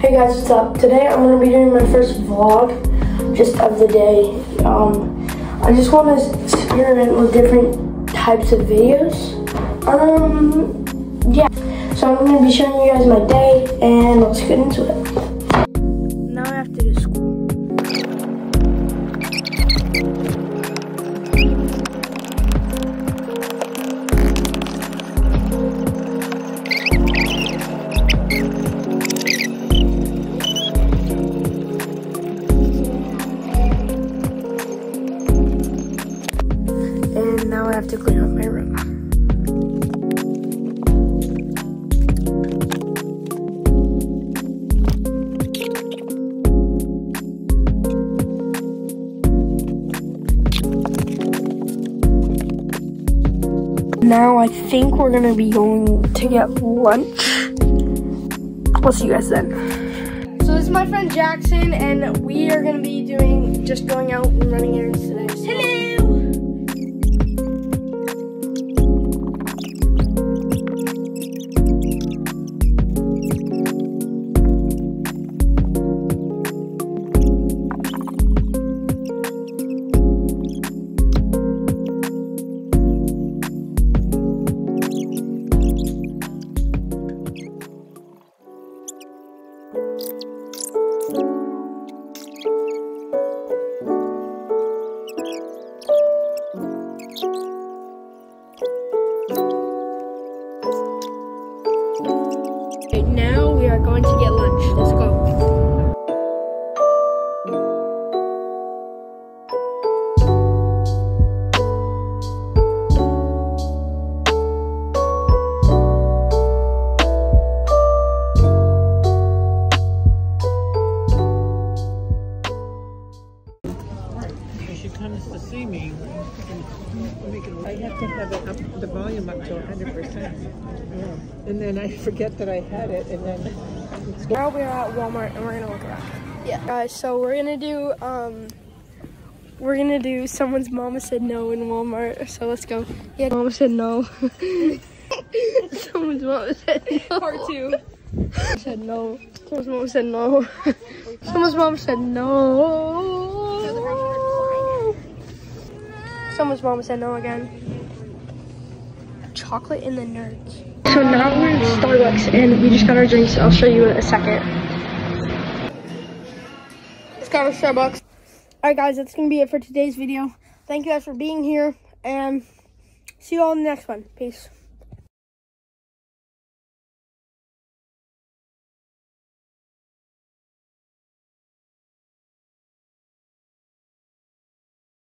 Hey guys, what's up? Today I'm gonna be doing my first vlog, just of the day. Um, I just want to experiment with different types of videos. Um, yeah. So I'm gonna be showing you guys my day, and let's get into it. Have to clean up my room. Now I think we're gonna be going to get lunch. I'll see you guys then. So this is my friend Jackson, and we are gonna be doing just going out and running errands today. When she comes to see me, I have to have it up, the volume up to 100%. And then I forget that I had it, and then it's Now we are at Walmart and we're gonna look around. Yeah. Guys, so we're gonna do um we're gonna do someone's mama said no in Walmart. So let's go. Yeah, mama said no. someone's mama said no. Part two. Said no. Someone's mama said no. Someone's mama said no. Someone's mama said no again. Chocolate in the nerds. So now we're in Starbucks and we just got our drinks. I'll show you in a second. Just got our Starbucks. Alright guys, that's gonna be it for today's video. Thank you guys for being here and see you all in the next one. Peace.